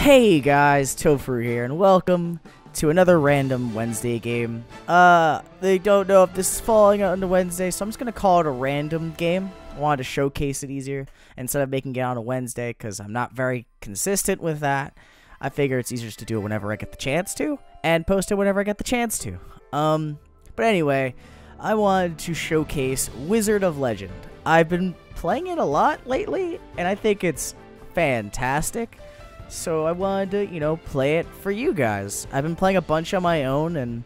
Hey guys, Tofu here, and welcome to another random Wednesday game. Uh, they don't know if this is falling on a Wednesday, so I'm just gonna call it a random game. I wanted to showcase it easier instead of making it on a Wednesday because I'm not very consistent with that. I figure it's easier to do it whenever I get the chance to, and post it whenever I get the chance to. Um, but anyway, I wanted to showcase Wizard of Legend. I've been playing it a lot lately, and I think it's fantastic. So I wanted to, you know, play it for you guys. I've been playing a bunch on my own, and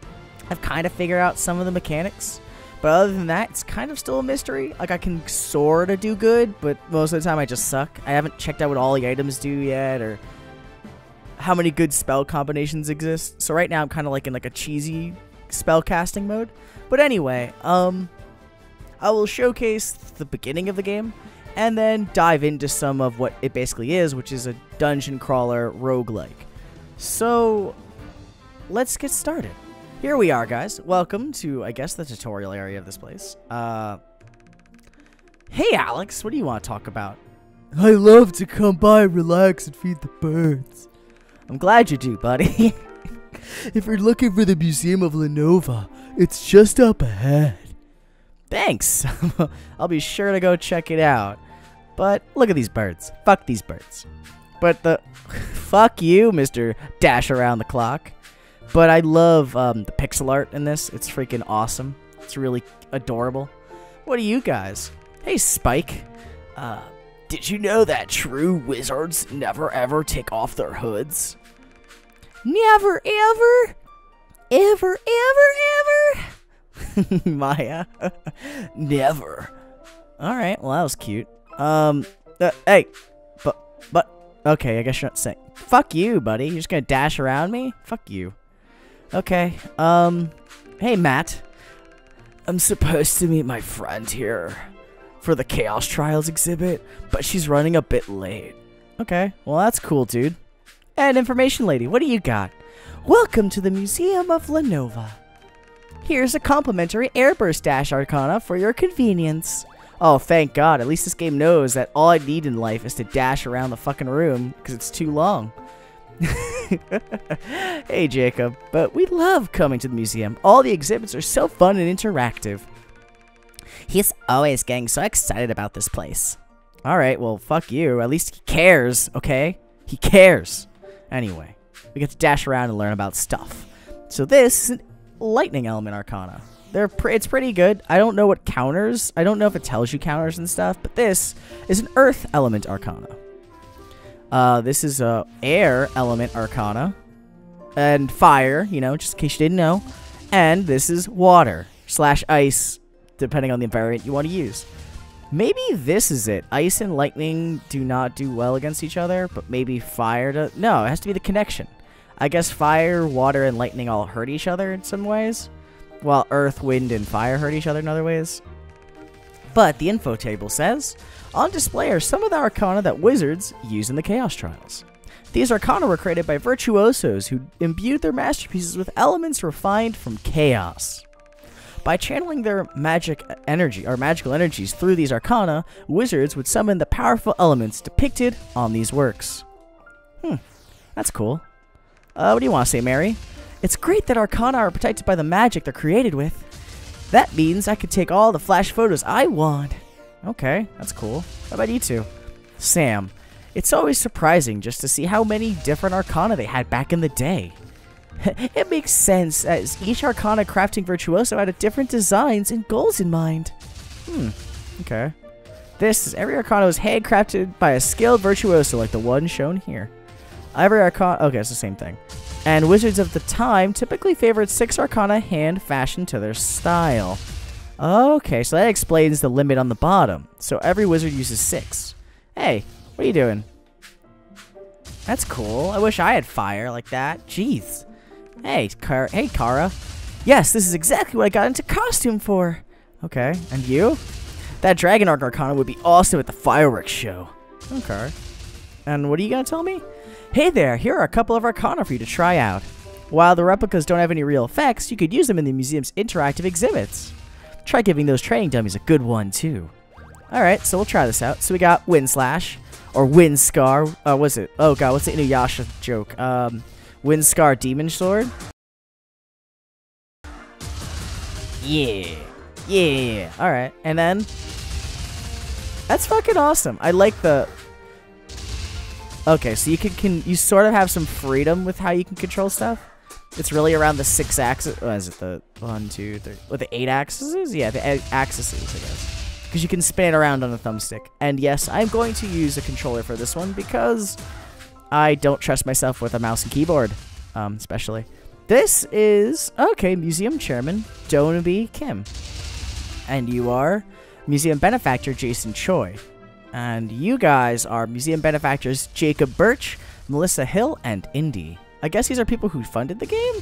I've kind of figured out some of the mechanics. But other than that, it's kind of still a mystery. Like, I can sort of do good, but most of the time I just suck. I haven't checked out what all the items do yet, or how many good spell combinations exist. So right now I'm kind of like in like a cheesy spell casting mode. But anyway, um, I will showcase the beginning of the game and then dive into some of what it basically is, which is a dungeon crawler roguelike. So, let's get started. Here we are, guys. Welcome to, I guess, the tutorial area of this place. Uh, hey, Alex, what do you want to talk about? I love to come by, relax, and feed the birds. I'm glad you do, buddy. If you're looking for the Museum of Lanova, it's just up ahead. Thanks. I'll be sure to go check it out. But look at these birds. Fuck these birds. But the fuck you, Mr. Dash around the clock. But I love um, the pixel art in this. It's freaking awesome. It's really adorable. What are you guys? Hey, Spike. Uh, did you know that true wizards never ever take off their hoods? Never ever, ever, ever, ever. Maya, never. All right, well that was cute. Um, uh, hey, but but okay, I guess you're not saying. Fuck you, buddy. You're just gonna dash around me? Fuck you. Okay. Um, hey Matt. I'm supposed to meet my friend here for the Chaos Trials exhibit, but she's running a bit late. Okay, well that's cool, dude. And information lady, what do you got? Welcome to the Museum of Lanova. Here's a complimentary Airburst Dash Arcana for your convenience. Oh, thank God. At least this game knows that all I need in life is to dash around the fucking room because it's too long. hey, Jacob. But we love coming to the museum. All the exhibits are so fun and interactive. He's always getting so excited about this place. Alright, well, fuck you. At least he cares, okay? He cares. Anyway, we get to dash around and learn about stuff. So this is an lightning element arcana. They're pr it's pretty good. I don't know what counters. I don't know if it tells you counters and stuff, but this is an earth element arcana. Uh, this is a air element arcana. And fire, you know, just in case you didn't know. And this is water slash ice, depending on the variant you want to use. Maybe this is it. Ice and lightning do not do well against each other, but maybe fire does. No, it has to be the connection. I guess fire, water, and lightning all hurt each other in some ways, while earth, wind, and fire hurt each other in other ways. But the info table says, on display are some of the arcana that wizards use in the Chaos Trials. These arcana were created by virtuosos who imbued their masterpieces with elements refined from chaos. By channeling their magic energy or magical energies through these arcana, wizards would summon the powerful elements depicted on these works. Hmm, that's cool. Uh, what do you want to say, Mary? It's great that arcana are protected by the magic they're created with. That means I could take all the flash photos I want. Okay, that's cool. How about you two? Sam, it's always surprising just to see how many different arcana they had back in the day. it makes sense, as each Arcana crafting virtuoso had different designs and goals in mind. Hmm, okay. This is every Arcana was handcrafted by a skilled virtuoso like the one shown here. Every Arcana, okay, it's the same thing. And wizards of the time typically favored six Arcana hand fashioned to their style. Okay, so that explains the limit on the bottom. So every wizard uses six. Hey, what are you doing? That's cool. I wish I had fire like that. Jeez. Hey, Car hey, Kara. Yes, this is exactly what I got into costume for. Okay, and you? That Dragon Arc Arcana would be awesome at the fireworks show. Okay. And what are you gonna tell me? Hey there, here are a couple of Arcana for you to try out. While the replicas don't have any real effects, you could use them in the museum's interactive exhibits. Try giving those training dummies a good one, too. Alright, so we'll try this out. So we got Wind Slash, or Wind Scar. Uh, what's it? Oh god, what's the Inuyasha joke? Um, Wind Scar Demon Sword. Yeah, yeah. All right, and then that's fucking awesome. I like the. Okay, so you can, can you sort of have some freedom with how you can control stuff. It's really around the six axis. What is it? The one, two, three. What the eight axes? Yeah, the eight axes, I guess. Because you can spin it around on a thumbstick. And yes, I'm going to use a controller for this one because I don't trust myself with a mouse and keyboard, um, especially. This is okay. Museum Chairman Donaby Kim, and you are Museum Benefactor Jason Choi. And you guys are museum benefactors Jacob Birch, Melissa Hill, and Indy. I guess these are people who funded the game?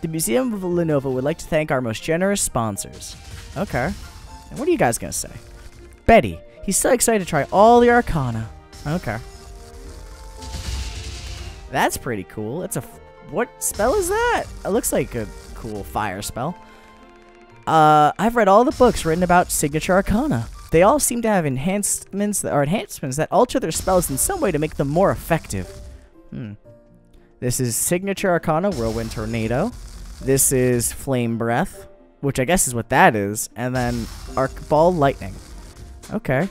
The Museum of Lanova would like to thank our most generous sponsors. Okay. And what are you guys going to say? Betty. He's so excited to try all the Arcana. Okay. That's pretty cool. It's a... What spell is that? It looks like a cool fire spell. Uh, I've read all the books written about Signature Arcana. They all seem to have enhancements that are enhancements that alter their spells in some way to make them more effective. Hmm. This is Signature Arcana Whirlwind Tornado. This is Flame Breath, which I guess is what that is. And then Arc Ball Lightning. Okay.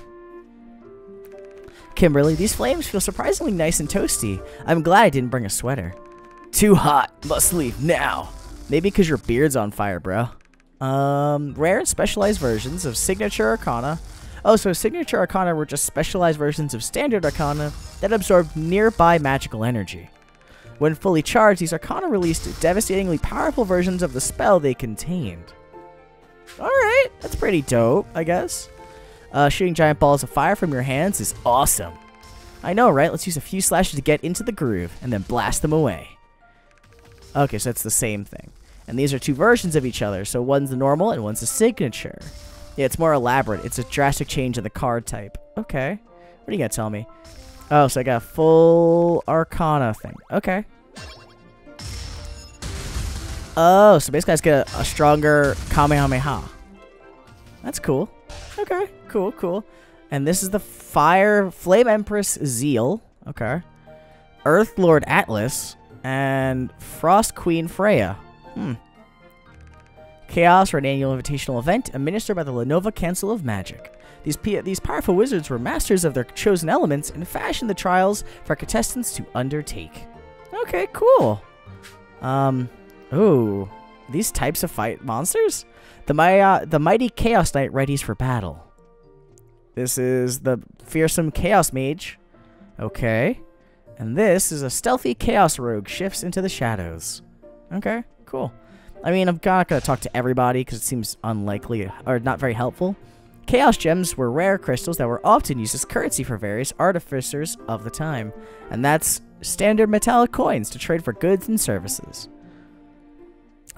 Kimberly, these flames feel surprisingly nice and toasty. I'm glad I didn't bring a sweater. Too hot. Must leave now. Maybe because your beard's on fire, bro. Um, rare and specialized versions of Signature Arcana. Oh, so Signature Arcana were just specialized versions of Standard Arcana that absorbed nearby magical energy. When fully charged, these Arcana released devastatingly powerful versions of the spell they contained. Alright, that's pretty dope, I guess. Uh, shooting giant balls of fire from your hands is awesome. I know, right? Let's use a few slashes to get into the groove, and then blast them away. Okay, so it's the same thing. And these are two versions of each other. So one's the normal and one's the signature. Yeah, it's more elaborate. It's a drastic change in the card type. Okay. What are you going to tell me? Oh, so I got a full Arcana thing. Okay. Oh, so basically I just get a, a stronger Kamehameha. That's cool. Okay, cool, cool. And this is the Fire Flame Empress Zeal. Okay. Earth Lord Atlas. And Frost Queen Freya. Hmm. Chaos are an annual invitational event administered by the Lanova Council of Magic. These, these powerful wizards were masters of their chosen elements and fashioned the trials for contestants to undertake. Okay, cool. Um, ooh, these types of fight monsters? The, my, uh, the mighty Chaos Knight readies for battle. This is the fearsome Chaos Mage. Okay. And this is a stealthy Chaos Rogue shifts into the shadows. Okay. Cool. I mean, I'm not going to talk to everybody because it seems unlikely or not very helpful. Chaos gems were rare crystals that were often used as currency for various artificers of the time, and that's standard metallic coins to trade for goods and services.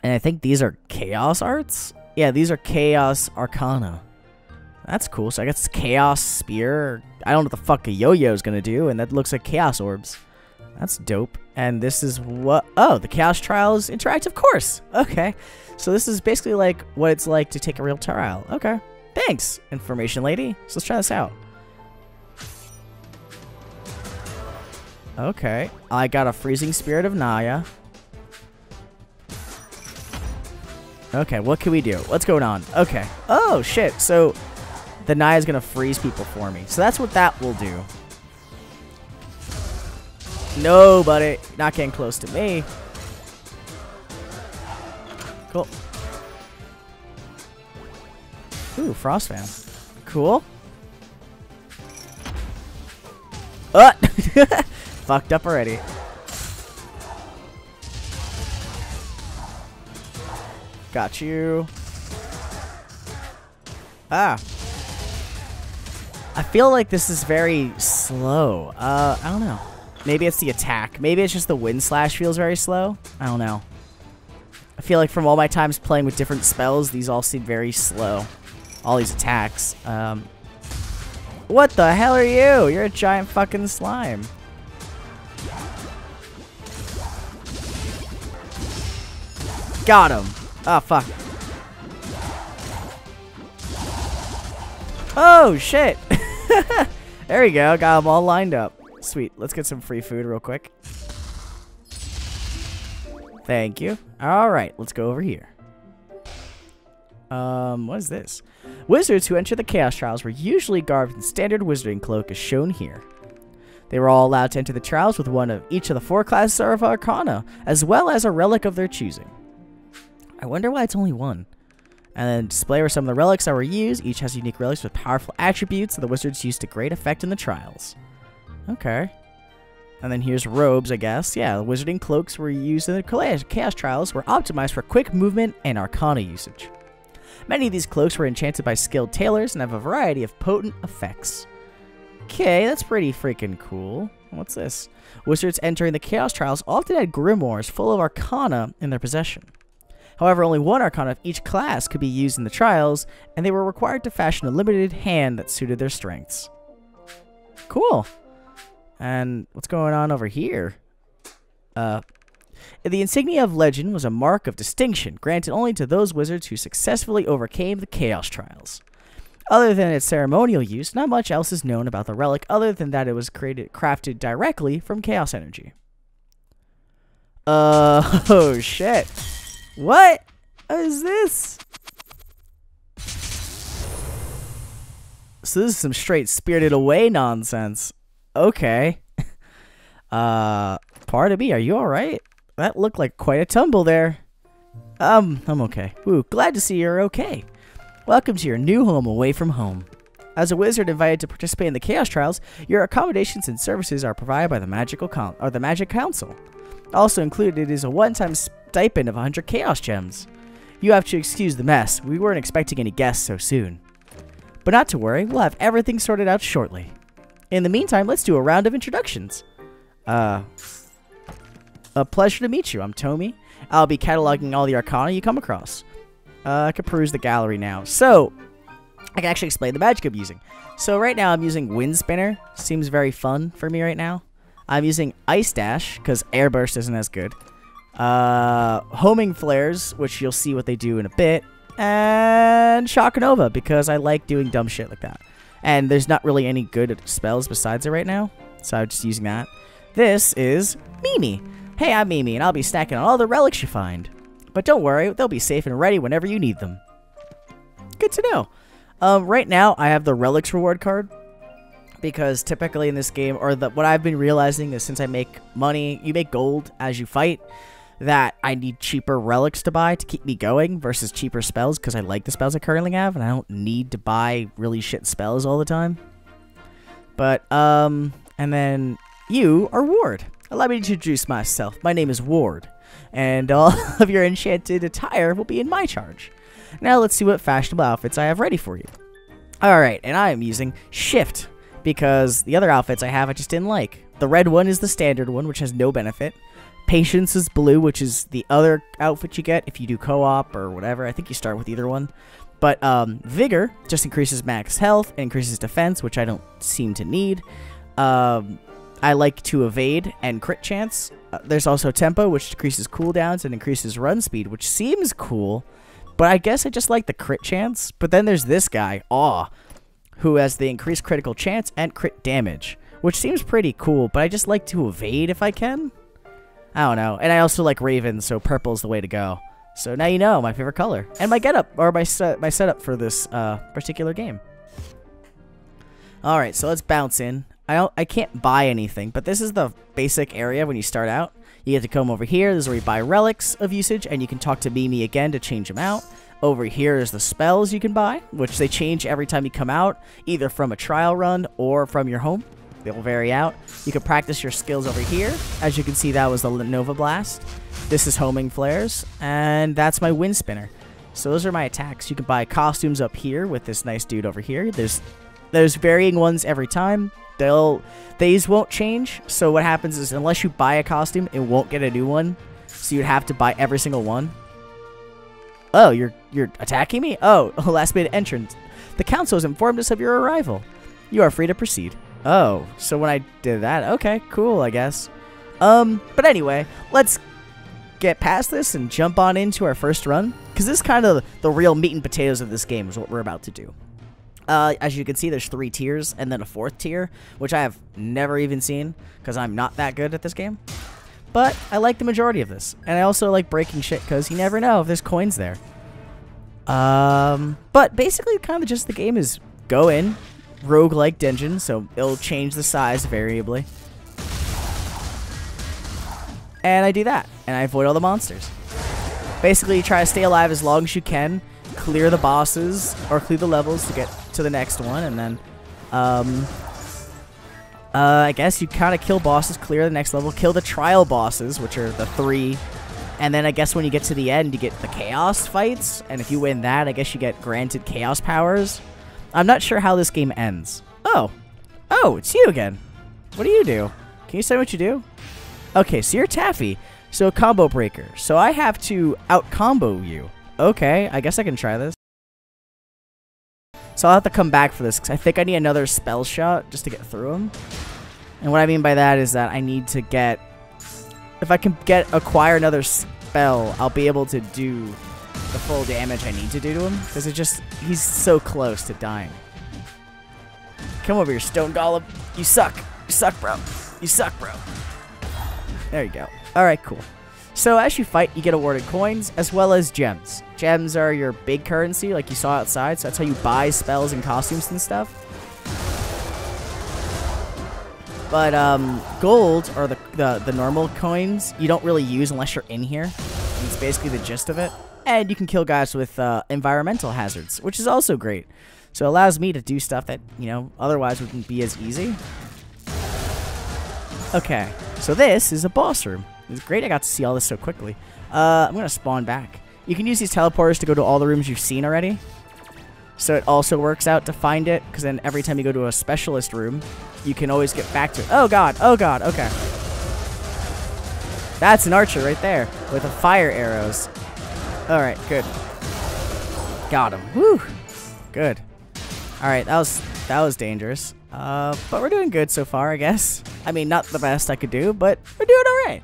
And I think these are chaos arts? Yeah, these are chaos arcana. That's cool. So I guess chaos spear. I don't know what the fuck a yo-yo is going to do, and that looks like chaos orbs. That's dope. And this is what... Oh, the Chaos Trials interactive course. Okay. So this is basically like what it's like to take a real trial. Okay. Thanks, information lady. So let's try this out. Okay. I got a Freezing Spirit of Naya. Okay, what can we do? What's going on? Okay. Oh, shit. So the Naya is going to freeze people for me. So that's what that will do. No, buddy. Not getting close to me. Cool. Ooh, Frost Fan. Cool. Uh! Fucked up already. Got you. Ah. I feel like this is very slow. Uh, I don't know. Maybe it's the attack. Maybe it's just the wind slash feels very slow. I don't know. I feel like from all my times playing with different spells, these all seem very slow. All these attacks. Um, what the hell are you? You're a giant fucking slime. Got him. Oh, fuck. Oh, shit. There we go. Got them all lined up. Sweet. Let's get some free food real quick. Thank you. All right, let's go over here. Um, what is this? Wizards who enter the Chaos Trials were usually garbed in standard wizarding cloak as shown here. They were all allowed to enter the trials with one of each of the four classes of Arcana, as well as a relic of their choosing. I wonder why it's only one. And then display were some of the relics that were used. Each has unique relics with powerful attributes that the wizards used to great effect in the trials. Okay. And then here's robes, I guess. Yeah, the wizarding cloaks were used in the Chaos Trials were optimized for quick movement and arcana usage. Many of these cloaks were enchanted by skilled tailors and have a variety of potent effects. Okay, that's pretty freaking cool. What's this? Wizards entering the Chaos Trials often had grimoires full of arcana in their possession. However, only one arcana of each class could be used in the trials, and they were required to fashion a limited hand that suited their strengths. Cool. And what's going on over here? Uh, the insignia of legend was a mark of distinction granted only to those wizards who successfully overcame the Chaos Trials. Other than its ceremonial use, not much else is known about the relic other than that it was created crafted directly from chaos energy. Uh oh shit. What is this? So this is some straight spirited away nonsense. Okay. uh pardon me, are you alright? That looked like quite a tumble there. Um, I'm okay. Ooh, glad to see you're okay. Welcome to your new home away from home. As a wizard invited to participate in the Chaos Trials, your accommodations and services are provided by the Magical Con or the Magic Council. Also included is a one-time stipend of 100 Chaos Gems. You have to excuse the mess. We weren't expecting any guests so soon. But not to worry, we'll have everything sorted out shortly. In the meantime, let's do a round of introductions. Uh, a pleasure to meet you. I'm Tomy. I'll be cataloging all the arcana you come across. Uh, I can peruse the gallery now. So, I can actually explain the magic I'm using. So right now I'm using Wind Spinner. Seems very fun for me right now. I'm using Ice Dash, because Air Burst isn't as good. Uh, homing Flares, which you'll see what they do in a bit. And Shock Nova, because I like doing dumb shit like that. And there's not really any good spells besides it right now. So I'm just using that. This is Mimi. Hey, I'm Mimi, and I'll be snacking on all the relics you find. But don't worry, they'll be safe and ready whenever you need them. Good to know. Um, right now, I have the relics reward card because typically in this game, or the, what I've been realizing is since I make money, you make gold as you fight, that I need cheaper relics to buy to keep me going versus cheaper spells because I like the spells I currently have and I don't need to buy really shit spells all the time. But, um, and then you are Ward. Allow me to introduce myself. My name is Ward, and all of your enchanted attire will be in my charge. Now let's see what fashionable outfits I have ready for you. Alright, and I am using Shift, because the other outfits I have I just didn't like. The red one is the standard one, which has no benefit. Patience is blue, which is the other outfit you get if you do co-op or whatever. I think you start with either one. But um, Vigor just increases max health, increases defense, which I don't seem to need. Um, I like to evade and crit chance. Uh, there's also tempo, which decreases cooldowns and increases run speed, which seems cool. But I guess I just like the crit chance. But then there's this guy, Awe, who has the increased critical chance and crit damage, which seems pretty cool. But I just like to evade if I can. I don't know. And I also like ravens, so purple's the way to go. So now you know my favorite color and my getup or my set my setup for this uh, particular game. All right, so let's bounce in. I I can't buy anything, but this is the basic area when you start out. You get to come over here. This is where you buy relics of usage, and you can talk to Mimi again to change them out. Over here is the spells you can buy, which they change every time you come out, either from a trial run or from your home. They will vary out. You can practice your skills over here. As you can see, that was the Nova Blast. This is Homing Flares, and that's my Wind Spinner. So those are my attacks. You can buy costumes up here with this nice dude over here. There's there's varying ones every time they'll these won't change. So what happens is unless you buy a costume, it won't get a new one. So you'd have to buy every single one. Oh, you're you're attacking me? Oh, last minute entrance. The council has informed us of your arrival. You are free to proceed. Oh, so when I did that, okay, cool, I guess. Um, but anyway, let's get past this and jump on into our first run. Because this is kind of the real meat and potatoes of this game is what we're about to do. Uh, as you can see, there's three tiers and then a fourth tier, which I have never even seen because I'm not that good at this game. But I like the majority of this, and I also like breaking shit because you never know if there's coins there. Um, but basically, kind of just the game is go in, rogue-like dungeon, so it'll change the size variably. And I do that, and I avoid all the monsters. Basically, you try to stay alive as long as you can, clear the bosses, or clear the levels to get to the next one, and then, um, uh, I guess you kind of kill bosses, clear the next level, kill the trial bosses, which are the three, and then I guess when you get to the end, you get the chaos fights, and if you win that, I guess you get granted chaos powers. I'm not sure how this game ends. Oh. Oh, it's you again. What do you do? Can you say what you do? Okay, so you're Taffy. So a combo breaker. So I have to out combo you. Okay, I guess I can try this. So I'll have to come back for this because I think I need another spell shot just to get through him. And what I mean by that is that I need to get... If I can get acquire another spell, I'll be able to do the full damage I need to do to him. Because it just... He's so close to dying. Come over here, Stone Golem. You suck. You suck, bro. You suck, bro. There you go. Alright, cool. So as you fight, you get awarded coins as well as gems. Gems are your big currency, like you saw outside, so that's how you buy spells and costumes and stuff. But um, gold, are the, the, the normal coins, you don't really use unless you're in here. It's basically the gist of it. And you can kill guys with uh, environmental hazards, which is also great. So it allows me to do stuff that, you know, otherwise wouldn't be as easy. Okay, so this is a boss room. It's great I got to see all this so quickly. Uh, I'm going to spawn back. You can use these teleporters to go to all the rooms you've seen already. So it also works out to find it, because then every time you go to a specialist room, you can always get back to it. Oh god, oh god, okay. That's an archer right there, with the fire arrows. Alright, good. Got him. Woo! Good. Alright, that was that was dangerous. Uh, but we're doing good so far, I guess. I mean, not the best I could do, but we're doing alright.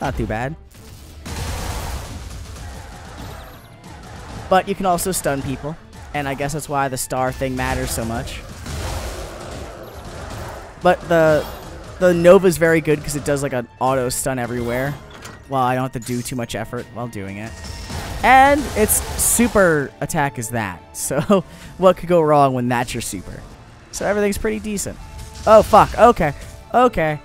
Not too bad. But you can also stun people. And I guess that's why the star thing matters so much. But the the Nova's very good because it does like an auto stun everywhere. Well, I don't have to do too much effort while doing it. And its super attack is that. So what could go wrong when that's your super? So everything's pretty decent. Oh, fuck. Okay. Okay.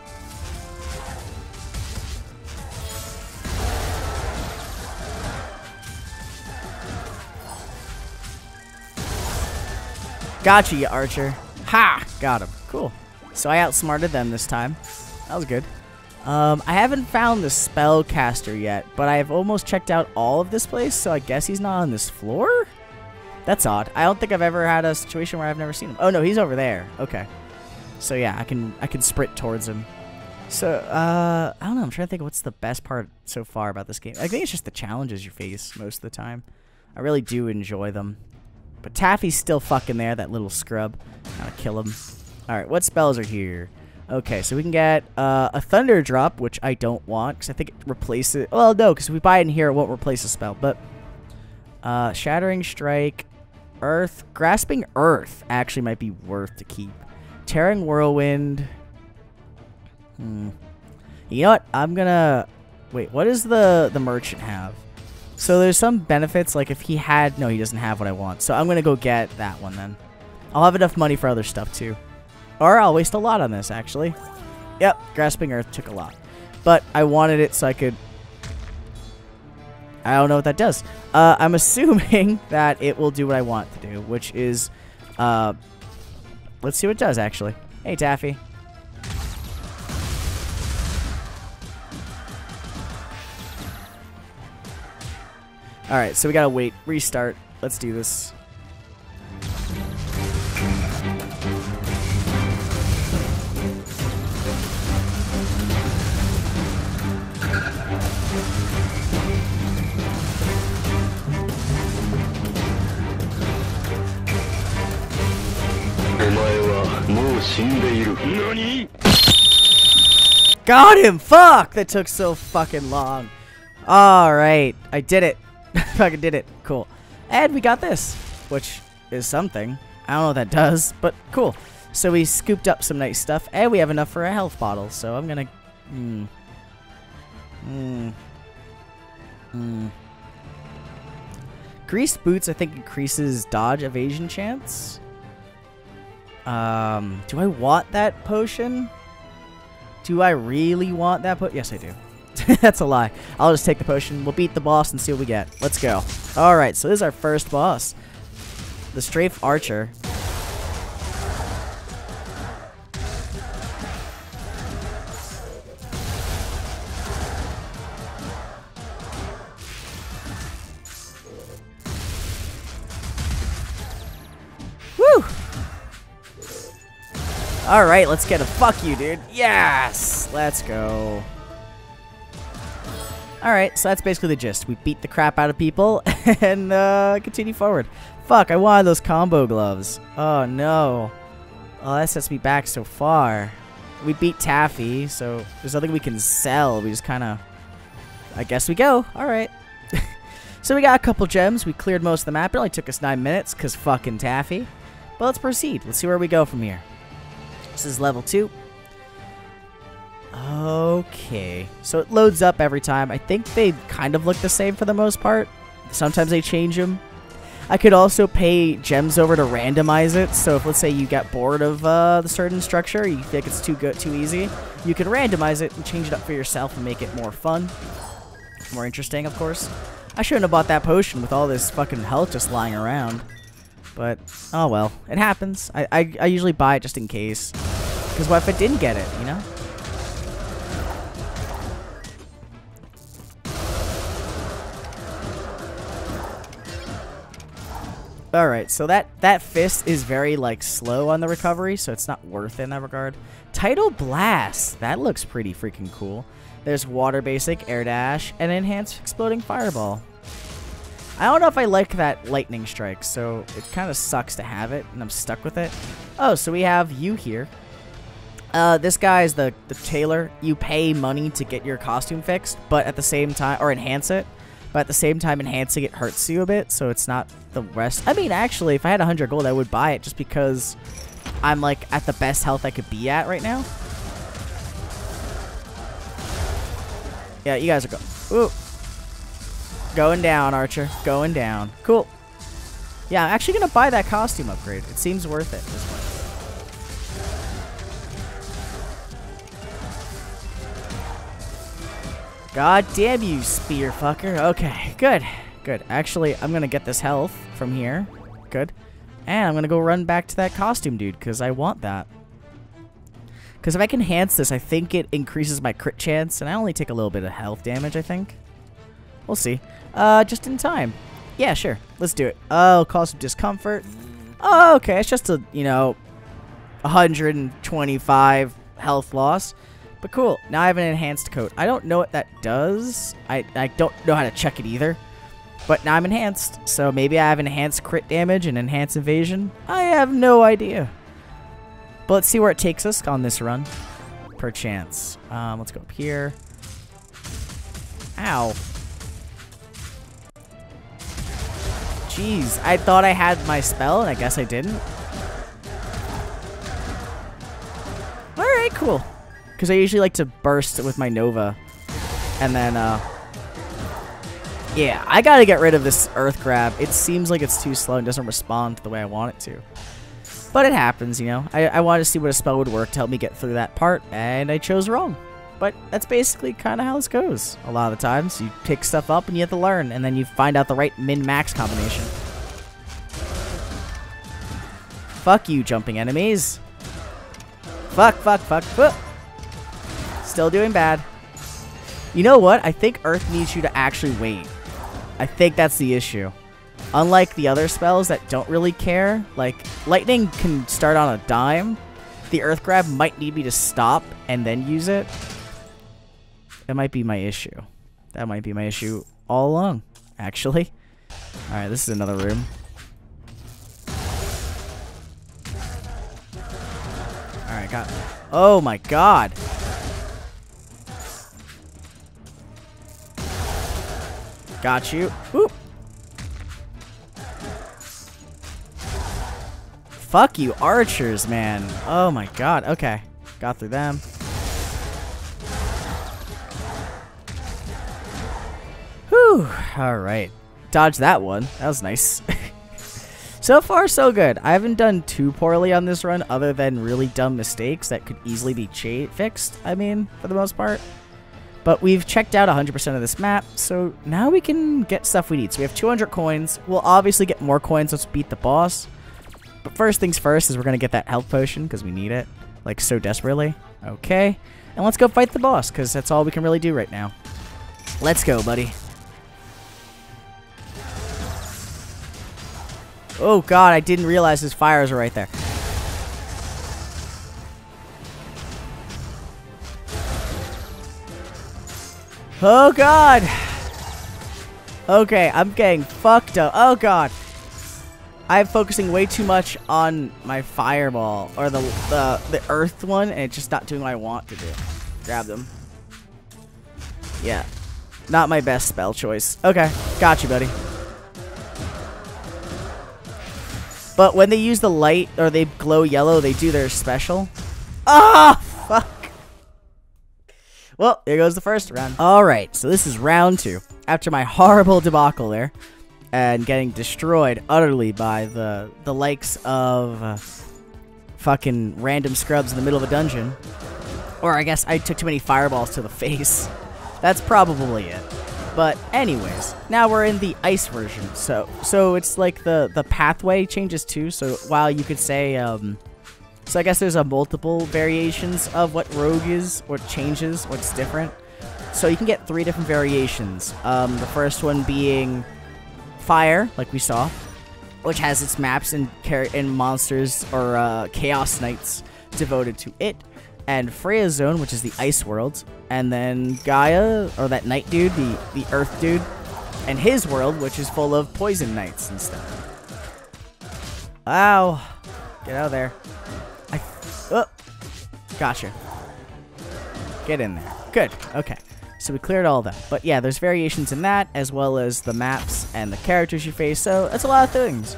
Gotcha, you archer. Ha! Got him. Cool. So I outsmarted them this time. That was good. Um, I haven't found the spellcaster yet, but I've almost checked out all of this place, so I guess he's not on this floor? That's odd. I don't think I've ever had a situation where I've never seen him. Oh no, he's over there. Okay. So yeah, I can I can sprint towards him. So uh, I don't know. I'm trying to think what's the best part so far about this game. I think it's just the challenges you face most of the time. I really do enjoy them. But Taffy's still fucking there, that little scrub. Gotta kill him. Alright, what spells are here? Okay, so we can get uh, a Thunder Drop, which I don't want, because I think it replaces... Well, no, because if we buy it in here, it won't replace a spell. But uh, Shattering Strike, Earth... Grasping Earth actually might be worth to keep. Tearing Whirlwind... Hmm. You know what? I'm gonna... Wait, what does the, the merchant have? So there's some benefits, like if he had... No, he doesn't have what I want. So I'm to go get that one then. I'll have enough money for other stuff too. Or I'll waste a lot on this, actually. Yep, Grasping Earth took a lot. But I wanted it so I could... I don't know what that does. Uh, I'm assuming that it will do what I want to do, which is... Uh, let's see what it does, actually. Hey, Taffy. Alright, so we gotta wait. Restart. Let's do this. Got him! Fuck! That took so fucking long. Alright, I did it. Fucking did it. Cool. And we got this, which is something. I don't know what that does, but cool. So we scooped up some nice stuff, and we have enough for a health bottle. So I'm gonna. Hmm. Hmm. Hmm. Greased boots, I think, increases dodge evasion chance. Um, do I want that potion? Do I really want that potion? Yes, I do. That's a lie. I'll just take the potion. We'll beat the boss and see what we get. Let's go. Alright, so this is our first boss. The Strafe Archer. Alright, let's get a fuck you, dude. Yes! Let's go. Alright, so that's basically the gist. We beat the crap out of people and uh, continue forward. Fuck, I wanted those combo gloves. Oh no. Oh, that sets me back so far. We beat Taffy, so there's nothing we can sell. We just kind of... I guess we go. Alright. so we got a couple gems. We cleared most of the map. It only took us nine minutes, because fucking Taffy. But let's proceed. Let's see where we go from here. This is level two. Okay. So it loads up every time. I think they kind of look the same for the most part. Sometimes they change them. I could also pay gems over to randomize it. So if let's say you get bored of uh, the certain structure, you think it's too good, too easy, you can randomize it and change it up for yourself and make it more fun, more interesting, of course. I shouldn't have bought that potion with all this fucking health just lying around. But, oh well. It happens. I, I, I usually buy it just in case. Because what if I didn't get it, you know? Alright, so that, that fist is very, like, slow on the recovery, so it's not worth it in that regard. Tidal Blast! That looks pretty freaking cool. There's Water Basic, Air Dash, and Enhanced Exploding Fireball. I don't know if I like that Lightning Strike, so it kind of sucks to have it, and I'm stuck with it. Oh, so we have you here. Uh, this guy is the, the tailor. You pay money to get your costume fixed, but at the same time, or enhance it, but at the same time, enhancing it hurts you a bit, so it's not the rest. I mean, actually, if I had 100 gold, I would buy it just because I'm, like, at the best health I could be at right now. Yeah, you guys are go. Ooh. Going down, Archer. Going down. Cool. Yeah, I'm actually going to buy that costume upgrade. It seems worth it God damn you, spear fucker. Okay, good. Good. Actually, I'm to get this health from here. Good. And I'm to go run back to that costume dude, because I want that. Because if I can enhance this, I think it increases my crit chance, and I only take a little bit of health damage, I think. We'll see. Uh, just in time. Yeah, sure. Let's do it. Oh, cause some discomfort. Oh, okay. It's just a, you know, 125 health loss. But cool. Now I have an enhanced coat. I don't know what that does. I, I don't know how to check it either. But now I'm enhanced. So maybe I have enhanced crit damage and enhanced evasion. I have no idea. But let's see where it takes us on this run. perchance. Um, let's go up here. Ow. Jeez, I thought I had my spell, and I guess I didn't. Alright, cool. Because I usually like to burst with my Nova. And then, uh... Yeah, I gotta get rid of this Earth Grab. It seems like it's too slow and doesn't respond the way I want it to. But it happens, you know. I, I wanted to see what a spell would work to help me get through that part, and I chose wrong. But that's basically kind of how this goes. A lot of the times, you pick stuff up and you have to learn, and then you find out the right min-max combination. Fuck you, jumping enemies. Fuck, fuck, fuck, fuck. Still doing bad. You know what? I think Earth needs you to actually wait. I think that's the issue. Unlike the other spells that don't really care, like Lightning can start on a dime, the Earth Grab might need me to stop and then use it. That might be my issue. That might be my issue all along, actually. Alright, this is another room. Alright, got... Oh my god! Got you. Whoop. Fuck you, archers, man. Oh my god. Okay. Got through them. Whew. Alright. Dodge that one. That was nice. so far, so good. I haven't done too poorly on this run other than really dumb mistakes that could easily be fixed, I mean, for the most part. But we've checked out 100% of this map, so now we can get stuff we need. So we have 200 coins. We'll obviously get more coins once we beat the boss. But first things first is we're going to get that health potion because we need it, like so desperately. Okay. And let's go fight the boss because that's all we can really do right now. Let's go, buddy. Oh god, I didn't realize his fires are right there. Oh god! Okay, I'm getting fucked up. Oh god. I'm focusing way too much on my fireball or the the the earth one and it's just not doing what I want to do. Grab them. Yeah. Not my best spell choice. Okay, got you, buddy. But when they use the light or they glow yellow, they do their special. Ah, oh. Well, here goes the first round. All right, so this is round two. After my horrible debacle there and getting destroyed utterly by the the likes of uh, fucking random scrubs in the middle of a dungeon. Or I guess I took too many fireballs to the face. That's probably it. But anyways, now we're in the ice version. So so it's like the the pathway changes too. So while you could say um so I guess there's a multiple variations of what rogue is, what changes, what's different. So you can get three different variations. Um, the first one being fire, like we saw, which has its maps and and monsters or uh, chaos knights devoted to it and Freya Zone, which is the ice world, and then Gaia, or that knight dude, the, the earth dude, and his world, which is full of poison knights and stuff. Ow. Get out of there. Oh, gotcha. Get in there. Good. Okay. So we cleared all that. But yeah, there's variations in that, as well as the maps and the characters you face, so that's a lot of things.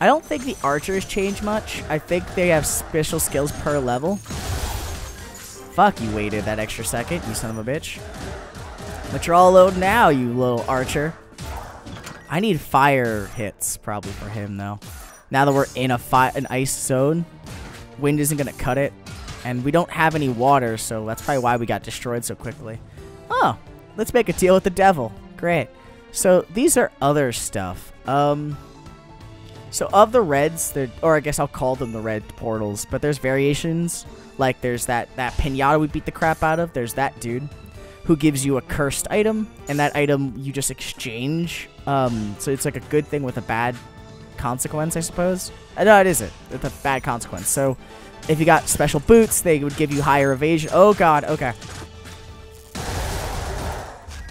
I don't think the archers change much. I think they have special skills per level. Fuck, you waited that extra second, you son of a bitch. But you're all loaded now, you little archer. I need fire hits, probably, for him, though. Now that we're in a fi an ice zone, wind isn't going to cut it. And we don't have any water, so that's probably why we got destroyed so quickly. Oh, let's make a deal with the devil. Great. So these are other stuff. Um, so of the reds, or I guess I'll call them the red portals, but there's variations. Like there's that that pinata we beat the crap out of. There's that dude who gives you a cursed item, and that item you just exchange. Um, so it's like a good thing with a bad consequence, I suppose. Uh, no, it isn't. It's a bad consequence. So if you got special boots, they would give you higher evasion. Oh god, okay.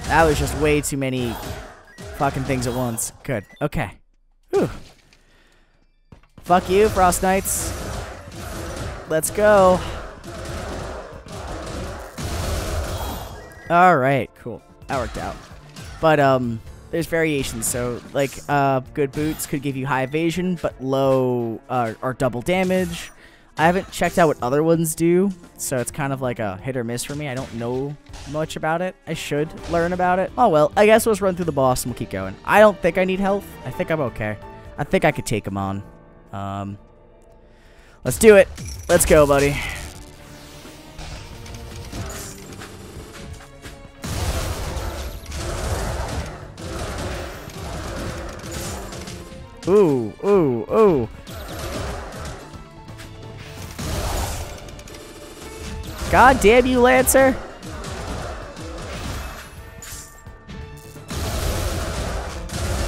That was just way too many fucking things at once. Good. Okay. Whew. Fuck you, Frost Knights. Let's go. Alright, cool. That worked out. But, um, there's variations. So, like, uh, good boots could give you high evasion, but low, uh, or double damage. I haven't checked out what other ones do, so it's kind of like a hit or miss for me. I don't know much about it. I should learn about it. Oh well, I guess we'll just run through the boss and we'll keep going. I don't think I need health. I think I'm okay. I think I could take him on. Um, let's do it. Let's go, buddy. Ooh, ooh, ooh. God damn you, Lancer.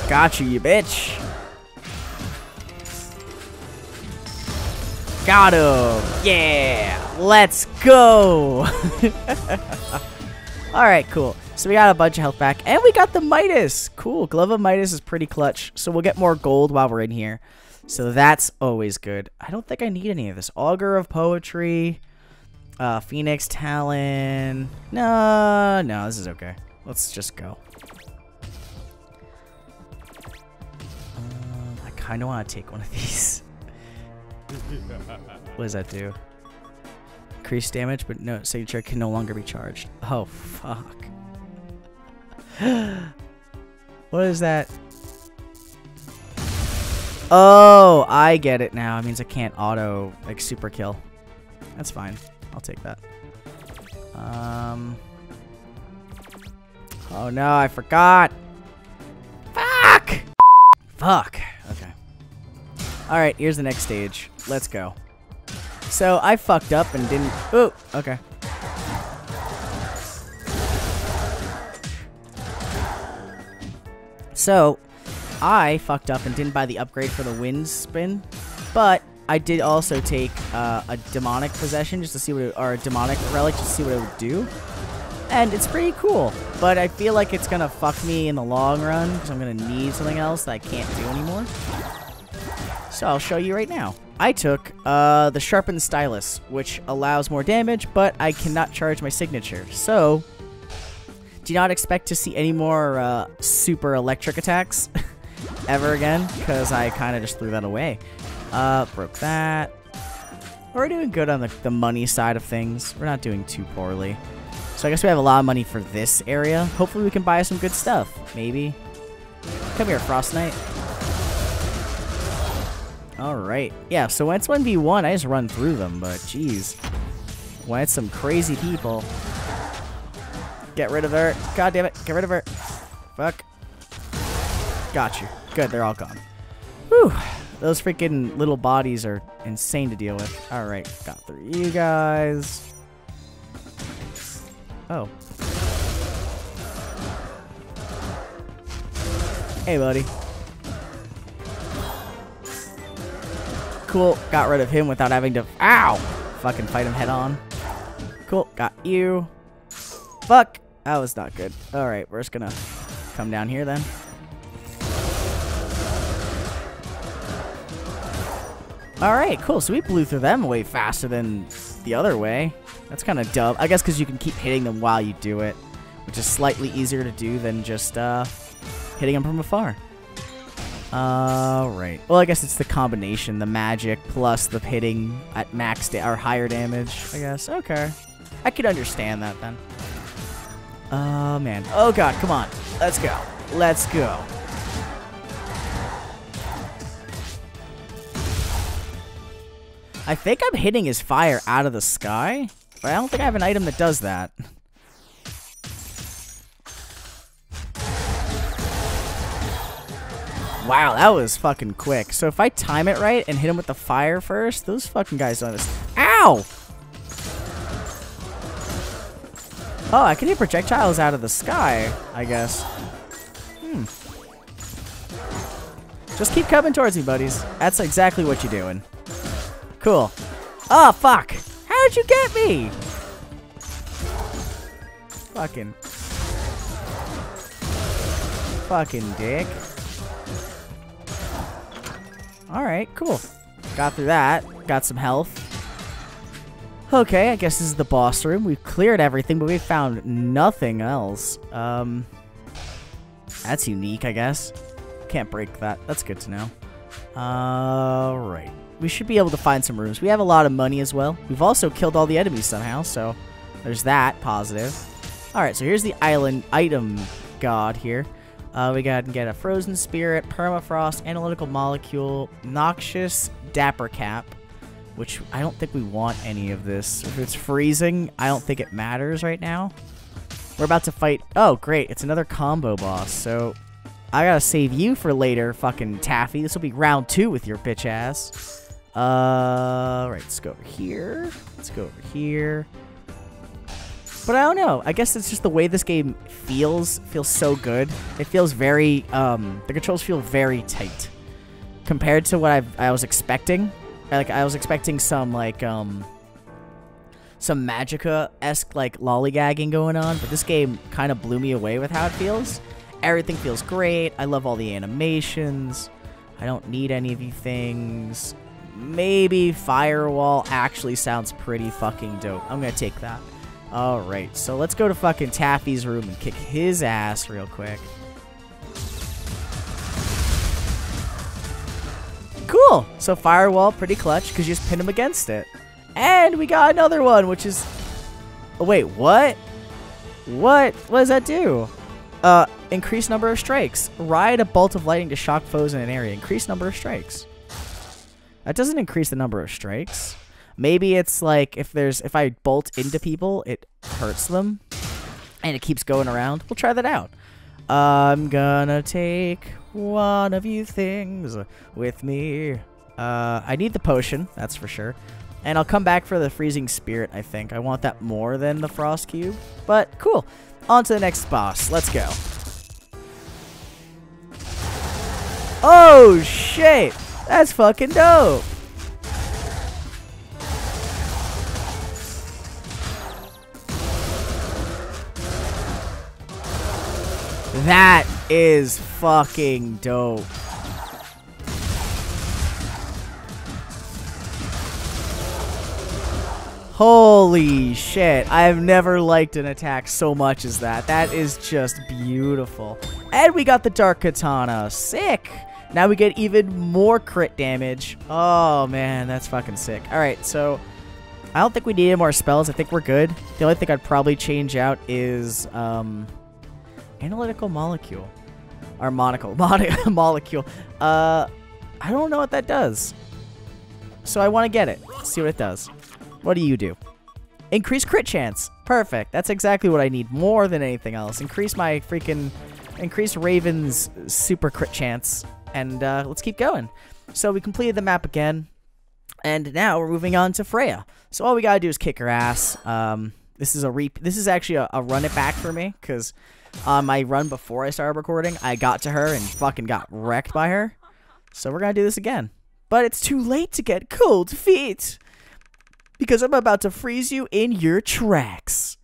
Got you, you bitch. Got him. Yeah. Let's go. All right, cool. So we got a bunch of health back. And we got the Midas. Cool. Glove of Midas is pretty clutch. So we'll get more gold while we're in here. So that's always good. I don't think I need any of this. Augur of Poetry. Uh, Phoenix Talon. No, no, this is okay. Let's just go. Um, I kind of want to take one of these. What does that do? Increase damage, but no signature can no longer be charged. Oh, fuck. what is that? Oh, I get it now. It means I can't auto, like, super kill. That's fine. I'll take that. Um. Oh no, I forgot. Fuck! Fuck. Okay. Alright, here's the next stage. Let's go. So, I fucked up and didn't... Oh, okay. So, I fucked up and didn't buy the upgrade for the wind spin, but I did also take uh, a demonic possession just to see what it, or a demonic relic just to see what it would do. And it's pretty cool, but I feel like it's gonna fuck me in the long run because I'm gonna need something else that I can't do anymore. So I'll show you right now. I took uh, the sharpened stylus, which allows more damage, but I cannot charge my signature. So do not expect to see any more uh, super electric attacks ever again, because I kind of just threw that away. Uh, broke that. We're doing good on the, the money side of things. We're not doing too poorly. So I guess we have a lot of money for this area. Hopefully we can buy some good stuff. Maybe. Come here, Frost Knight. Alright. Yeah, so when it's 1v1, I just run through them, but jeez. When it's some crazy people. Get rid of her. God damn it. Get rid of her. Fuck. Got you. Good, they're all gone. Whew. Those freaking little bodies are insane to deal with. Alright, got through you guys. Oh. Hey, buddy. Cool, got rid of him without having to- Ow! Fucking fight him head on. Cool, got you. Fuck! That was not good. Alright, we're just gonna come down here then. Alright, cool. So we blew through them way faster than the other way. That's kind of dumb. I guess because you can keep hitting them while you do it, which is slightly easier to do than just uh, hitting them from afar. Alright. Well, I guess it's the combination. The magic plus the hitting at max or higher damage, I guess. Okay. I could understand that then. Oh, man. Oh, God. Come on. Let's go. Let's go. I think I'm hitting his fire out of the sky, but I don't think I have an item that does that. Wow, that was fucking quick. So if I time it right and hit him with the fire first, those fucking guys don't this. Ow! Oh, I can hit projectiles out of the sky, I guess. Hmm. Just keep coming towards me, buddies. That's exactly what you're doing. Cool. Oh, fuck. How'd you get me? Fucking. Fucking dick. Alright, cool. Got through that. Got some health. Okay, I guess this is the boss room. We've cleared everything, but we found nothing else. Um, That's unique, I guess. Can't break that. That's good to know. Alright. We should be able to find some rooms. We have a lot of money as well. We've also killed all the enemies somehow, so there's that positive. Alright, so here's the island item god here. Uh, we got and get a frozen spirit, permafrost, analytical molecule, noxious dapper cap, which I don't think we want any of this. If it's freezing, I don't think it matters right now. We're about to fight. Oh, great! It's another combo boss. So I gotta save you for later, fucking Taffy. This will be round two with your bitch ass. Uh, right. Let's go over here. Let's go over here. But I don't know. I guess it's just the way this game feels. Feels so good. It feels very. Um, the controls feel very tight compared to what I've, I was expecting. Like I was expecting some like um, some Magicka esque like lollygagging going on, but this game kind of blew me away with how it feels. Everything feels great. I love all the animations. I don't need any of these things. Maybe Firewall actually sounds pretty fucking dope. I'm gonna take that. Alright, so let's go to fucking Taffy's room and kick his ass real quick. Cool. So Firewall, pretty clutch because you just pin him against it. And we got another one, which is... Oh, wait, what? What? What does that do? Uh, increase number of strikes. Ride a bolt of lightning to shock foes in an area. Increase number of strikes. That doesn't increase the number of strikes. Maybe it's like if there's if I bolt into people, it hurts them, and it keeps going around. We'll try that out. I'm gonna take one of you things with me. Uh, I need the potion, that's for sure. And I'll come back for the freezing spirit, I think. I want that more than the frost cube. But cool. On to the next boss. Let's go. Oh, shit. That's fucking dope. That is fucking dope. Holy shit. I have never liked an attack so much as that. That is just beautiful. And we got the Dark Katana. Sick. Now we get even more crit damage. Oh, man. That's fucking sick. All right, so I don't think we need any more spells. I think we're good. The only thing I'd probably change out is um, analytical molecule. Or monocle. Mon molecule. Uh, I don't know what that does. So I want to get it. See what it does. What do you do? Increase crit chance. Perfect. That's exactly what I need more than anything else. Increase my freaking... Increase Raven's super crit chance. And uh, let's keep going. So we completed the map again. And now we're moving on to Freiya. So all we gotta do is kick her ass. Um, this is a re This is actually a, a run it back for me. Because on my run before I started recording, I got to her and fucking got wrecked by her. So we're gonna do this again. But it's too late to get cold feet because I'm about to freeze you in your tracks.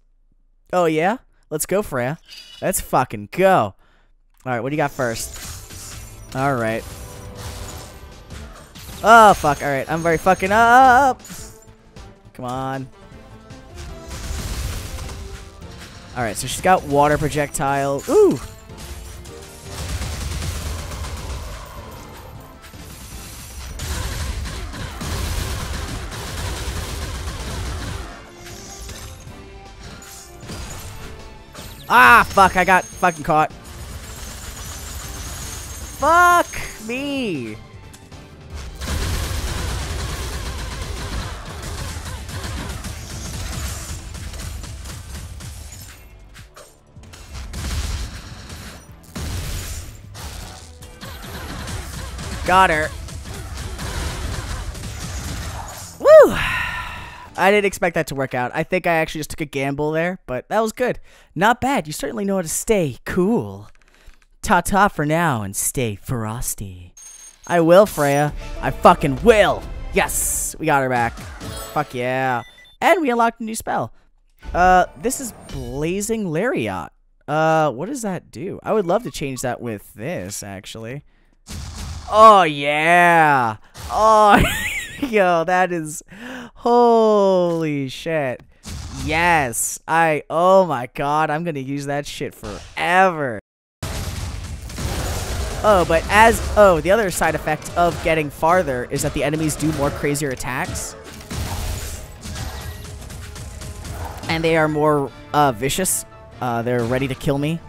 Oh, yeah? Let's go, Freiya. Let's fucking go. Alright, what do you got first? Alright. Oh, fuck. Alright, I'm very fucking up. Come on. Alright, so she's got water projectile. Ooh! Ah, fuck, I got fucking caught. Fuck me. Got her. Woo! I didn't expect that to work out. I think I actually just took a gamble there, but that was good. Not bad. You certainly know how to stay cool. Ta-ta for now and stay frosty. I will, Freiya. I fucking will. Yes, we got her back. Fuck yeah. And we unlocked a new spell. Uh, this is Blazing Lariat. Uh, what does that do? I would love to change that with this, actually. Oh, yeah. Oh, yo, that is... Holy shit. Yes. I, oh my god, I'm gonna use that shit forever. Oh, but as, oh, the other side effect of getting farther is that the enemies do more crazier attacks. And they are more uh, vicious. Uh, they're ready to kill me.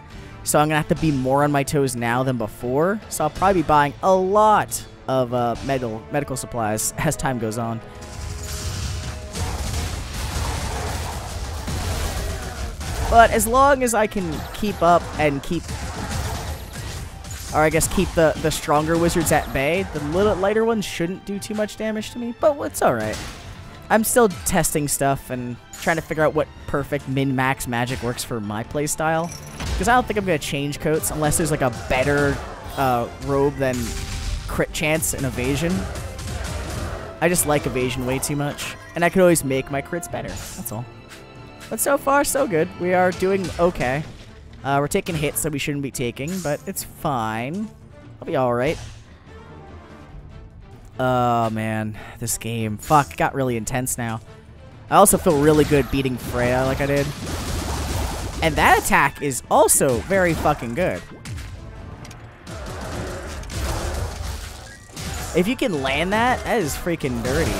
So I'm going to have to be more on my toes now than before. So I'll probably be buying a lot of uh, medical, medical supplies as time goes on. But as long as I can keep up and keep... Or I guess keep the, the stronger wizards at bay, the little lighter ones shouldn't do too much damage to me, but it's alright. I'm still testing stuff and trying to figure out what perfect min-max magic works for my playstyle. Because I don't think I'm going to change coats unless there's like a better uh, robe than crit chance and evasion. I just like evasion way too much. And I could always make my crits better. That's all. But so far, so good. We are doing okay. Uh, we're taking hits that we shouldn't be taking, but it's fine. I'll be alright. Oh, man. This game. Fuck, got really intense now. I also feel really good beating Freiya like I did. And that attack is also very fucking good. If you can land that, that is freaking dirty.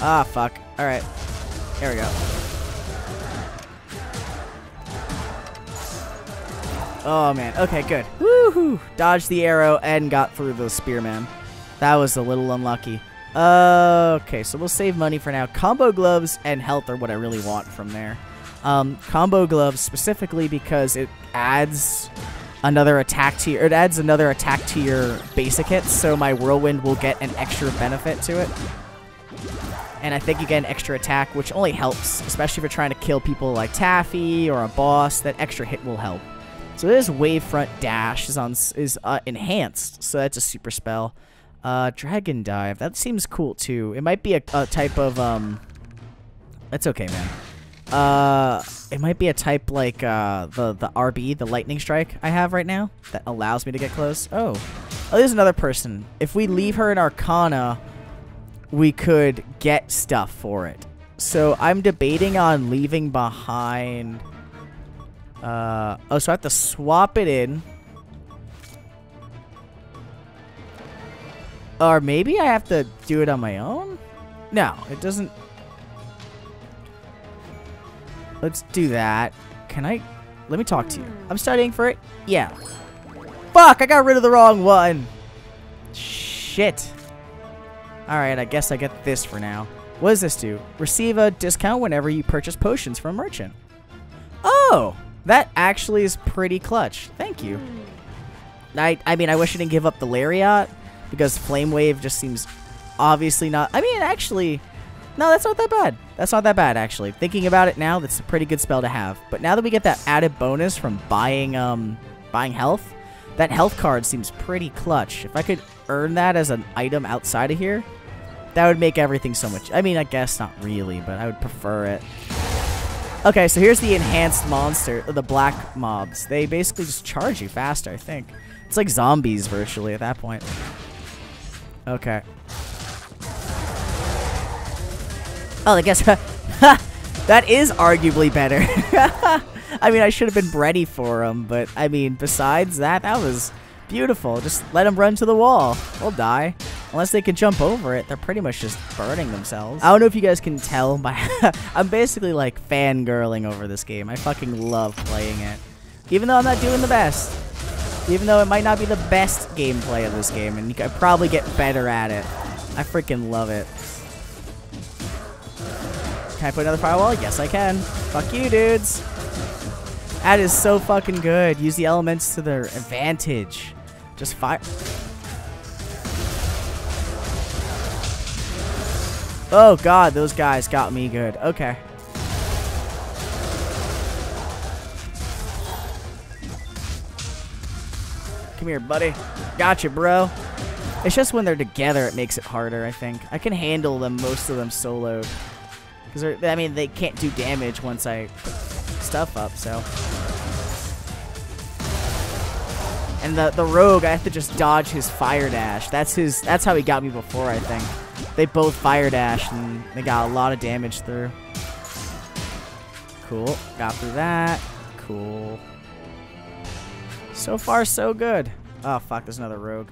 Ah, fuck. Alright. Here we go. Oh, man. Okay, good. Woohoo! Dodged the arrow and got through the spearman. That was a little unlucky. Okay, so we'll save money for now. Combo gloves and health are what I really want from there. Um, combo gloves specifically because it adds another attack to your, it adds another attack to your basic hits, so my whirlwind will get an extra benefit to it. And I think you get an extra attack, which only helps, especially if you're trying to kill people like Taffy or a boss. That extra hit will help. So this Wavefront Dash is on is uh, enhanced, so that's a super spell. Uh, Dragon Dive, that seems cool too. It might be a, a type of um. That's okay, man. Uh, it might be a type like uh the the RB, the Lightning Strike I have right now that allows me to get close. Oh, oh, there's another person. If we leave her in Arcana, we could get stuff for it. So I'm debating on leaving behind. Uh, oh, so I have to swap it in. Or maybe I have to do it on my own? No, it doesn't. Let's do that. Can I? Let me talk to you. Hmm. I'm studying for it? Yeah. Fuck, I got rid of the wrong one. Shit. Alright, I guess I get this for now. What does this do? Receive a discount whenever you purchase potions from a merchant. Oh, that actually is pretty clutch. Thank you. Hmm. I, I mean, I wish I didn't give up the Lariat because Flame Wave just seems obviously not... I mean, actually, no, that's not that bad. That's not that bad, actually. Thinking about it now, that's a pretty good spell to have. But now that we get that added bonus from buying, um, buying health, that health card seems pretty clutch. If I could earn that as an item outside of here, that would make everything so much... I mean, I guess not really, but I would prefer it. Okay, so here's the enhanced monster, the black mobs. They basically just charge you faster, I think. It's like zombies, virtually, at that point. Okay. Oh, I guess... that is arguably better. I mean, I should have been ready for them, but, I mean, besides that, that was beautiful. Just let them run to the wall. They'll die. Unless they can jump over it, they're pretty much just burning themselves. I don't know if you guys can tell, but I'm basically, like, fangirling over this game. I fucking love playing it. Even though I'm not doing the best. Even though it might not be the best gameplay of this game, and you could probably get better at it. I freaking love it. Can I put another firewall? Yes, I can. Fuck you, dudes. That is so fucking good. Use the elements to their advantage. Just fire. Oh god, those guys got me good. Okay. Come here, buddy. Gotcha, bro. It's just when they're together it makes it harder, I think. I can handle them, most of them soloed. Because, I mean, they can't do damage once I put stuff up, so... And the, the rogue, I have to just dodge his fire dash. That's his. That's how he got me before, I think. They both fire dash and they got a lot of damage through. Cool. Got through that. Cool. So far, so good. Oh, fuck. There's another rogue.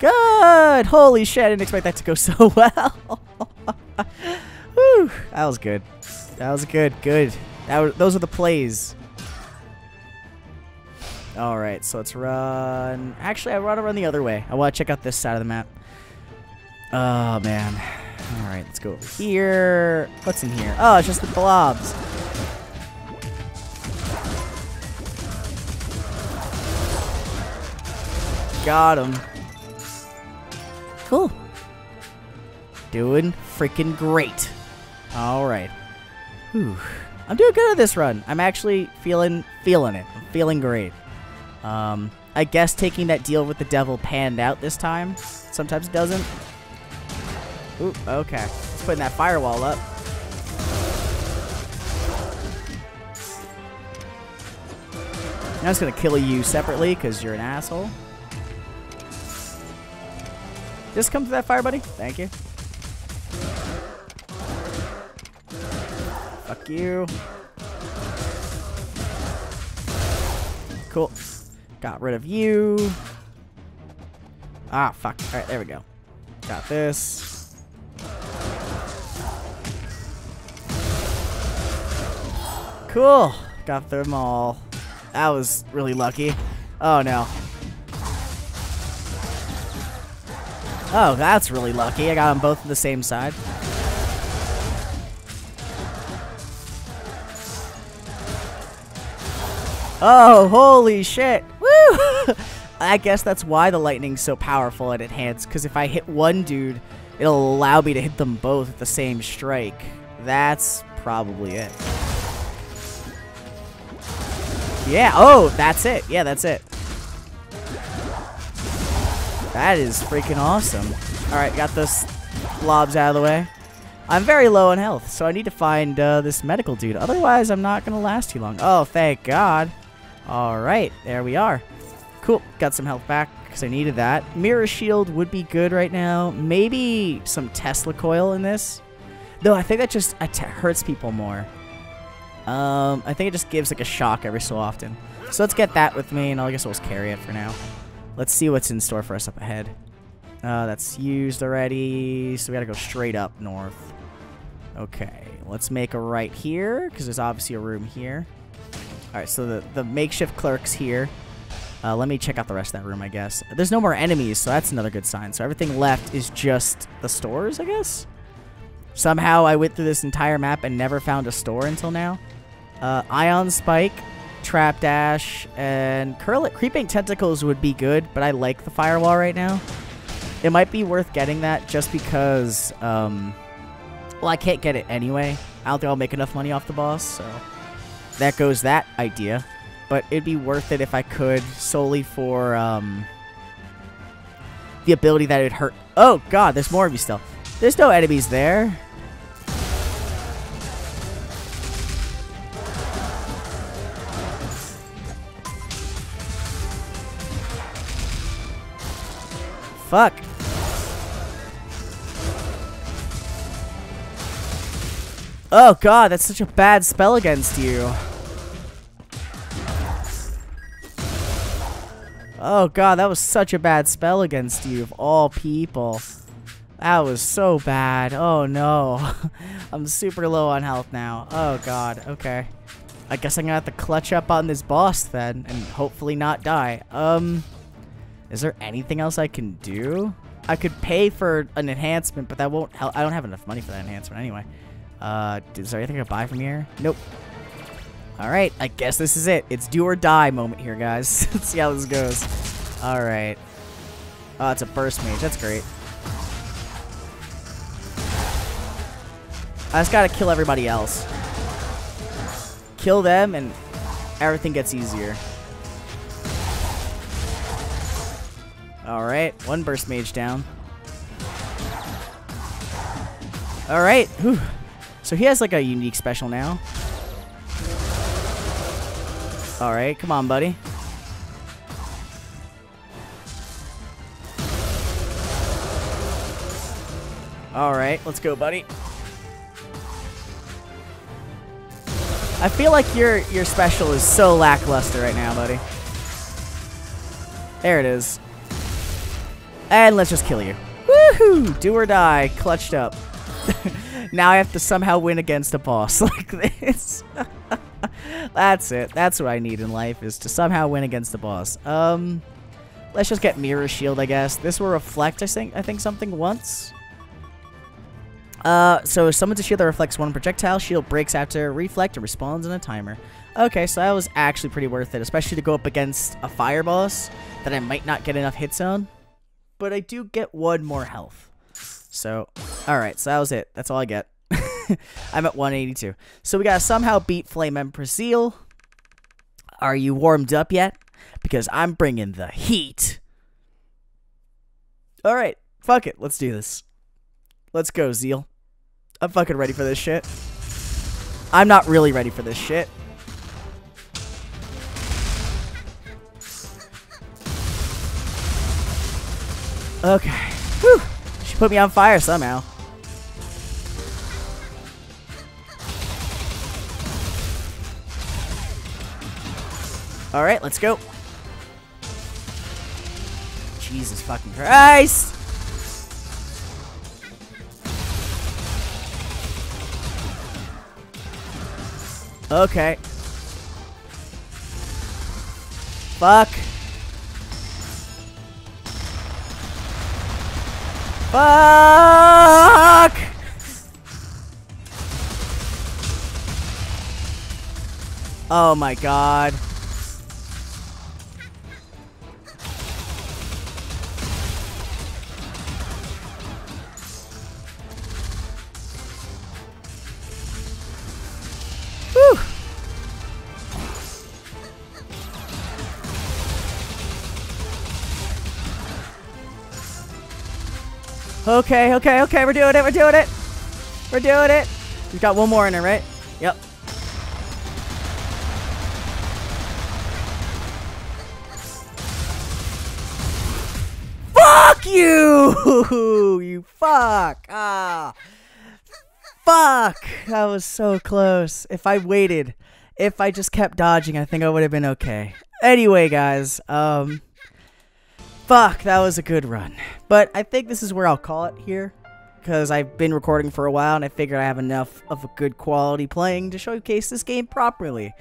Good! Holy shit, I didn't expect that to go so well. Whew, that was good. That was good, good. That was, those are the plays. Alright, so let's run... Actually, I want to run the other way. I want to check out this side of the map. Oh, man. Alright, let's go here. What's in here? Oh, it's just the blobs. Got him. Cool. Doing freaking great. Alright. I'm doing good at this run. I'm actually feeling feeling it. I'm feeling great. Um, I guess taking that deal with the devil panned out this time. Sometimes it doesn't. Ooh, okay. Let's putting that firewall up. I'm just gonna kill you separately because you're an asshole. Just come to that fire, buddy. Thank you. Fuck you. Cool. Got rid of you. Ah, fuck. Alright, there we go. Got this. Cool. Got them all. That was really lucky. Oh, no. Oh, that's really lucky. I got them both on the same side. Oh, holy shit. Woo! I guess that's why the lightning's so powerful at enhance, because if I hit one dude, it'll allow me to hit them both at the same strike. That's probably it. Yeah, oh, that's it. Yeah, that's it. That is freaking awesome. Alright, got those lobs out of the way. I'm very low on health, so I need to find uh, this medical dude. Otherwise, I'm not going to last too long. Oh, thank God. Alright, there we are. Cool, got some health back because I needed that. Mirror Shield would be good right now. Maybe some Tesla Coil in this. Though I think that just hurts people more. Um, I think it just gives like a shock every so often. So let's get that with me, and I guess we'll just carry it for now. Let's see what's in store for us up ahead. Uh, that's used already, so we gotta go straight up north. Okay, let's make a right here, because there's obviously a room here. Alright, so the, the makeshift clerk's here. Uh, let me check out the rest of that room, I guess. There's no more enemies, so that's another good sign. So everything left is just the stores, I guess? Somehow I went through this entire map and never found a store until now. Uh, Ion Spike, Trap Dash, and Curl Creeping Tentacles would be good, but I like the Firewall right now. It might be worth getting that just because, um, well, I can't get it anyway. I don't think I'll make enough money off the boss, so that goes that idea. But it'd be worth it if I could, solely for, um, the ability that it hurt. Oh, God, there's more of you still. There's no enemies there. Fuck. Oh god, that's such a bad spell against you. Oh god, that was such a bad spell against you, of all people. That was so bad. Oh no. I'm super low on health now. Oh god, okay. I guess I'm gonna have to clutch up on this boss then, and hopefully not die. Um, is there anything else I can do? I could pay for an enhancement, but that won't help. I don't have enough money for that enhancement anyway. Uh, is there anything I can buy from here? Nope. Alright, I guess this is it. It's do or die moment here, guys. Let's see how this goes. Alright. Oh, it's a burst mage. That's great. I just gotta kill everybody else. Kill them and everything gets easier. Alright, one burst mage down. Alright, so he has like a unique special now. Alright, come on, buddy. Alright, let's go, buddy. I feel like your your special is so lackluster right now, buddy. There it is. And let's just kill you. Woohoo! Do or die. Clutched up. now I have to somehow win against a boss like this. That's it. That's what I need in life, is to somehow win against the boss. Um, let's just get Mirror Shield, I guess. This will reflect, I think, I think something once. Uh, so summons a shield that reflects one projectile. Shield breaks after reflect and responds in a timer. Okay, so that was actually pretty worth it, especially to go up against a fire boss that I might not get enough hits on. But I do get one more health. So, alright, so that was it. That's all I get. I'm at 182. So we gotta somehow beat Flame Empress Zeal. Are you warmed up yet? Because I'm bringing the heat. Alright, fuck it. Let's do this. Let's go, Zeal. I'm fucking ready for this shit. I'm not really ready for this shit. Okay. Whew. She put me on fire somehow. All right, let's go. Jesus fucking Christ! Okay. Fuck. Fuck! Oh my god. Okay, okay, okay, we're doing it, we're doing it. We're doing it. We've got one more in there, right? Yep. Fuck you! You fuck! Ah. Fuck! That was so close. If I waited, if I just kept dodging, I think I would have been okay. Anyway, guys, um, fuck, that was a good run. But I think this is where I'll call it here, because I've been recording for a while and I figured I have enough of a good quality playing to showcase this game properly.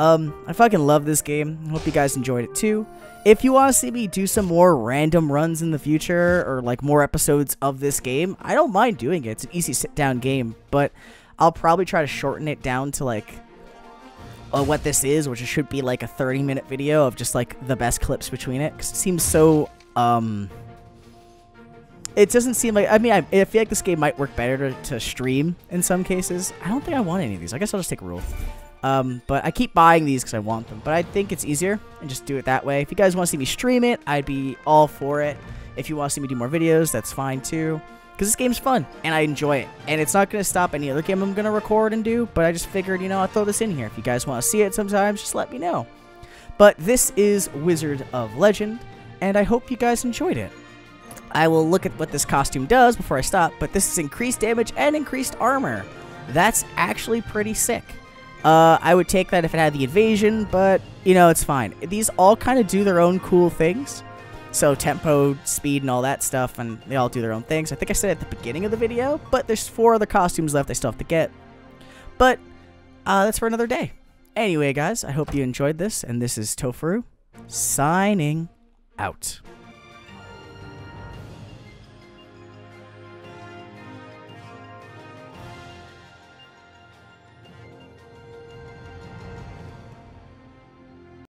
Um, I fucking love this game. Hope you guys enjoyed it too. If you want to see me do some more random runs in the future or like more episodes of this game, I don't mind doing it. It's an easy sit down game, but I'll probably try to shorten it down to like uh, what this is, which should be like a 30 minute video of just like the best clips between it because it seems so um it doesn't seem like I mean I, I feel like this game might work better to, to stream in some cases. I don't think I want any of these. I guess I'll just take a rule. Um, but I keep buying these because I want them. But I think it's easier and just do it that way. If you guys want to see me stream it, I'd be all for it. If you want to see me do more videos, that's fine too. Because this game's fun and I enjoy it. And it's not going to stop any other game I'm going to record and do. But I just figured, you know, I'll throw this in here. If you guys want to see it sometimes, just let me know. But this is Wizard of Legend. And I hope you guys enjoyed it. I will look at what this costume does before I stop. But this is increased damage and increased armor. That's actually pretty sick. Uh, I would take that if it had the invasion, but, you know, it's fine. These all kind of do their own cool things. So tempo, speed, and all that stuff, and they all do their own things. I think I said at the beginning of the video, but there's four other costumes left I still have to get. But, uh, that's for another day. Anyway, guys, I hope you enjoyed this, and this is Tofuru, signing out.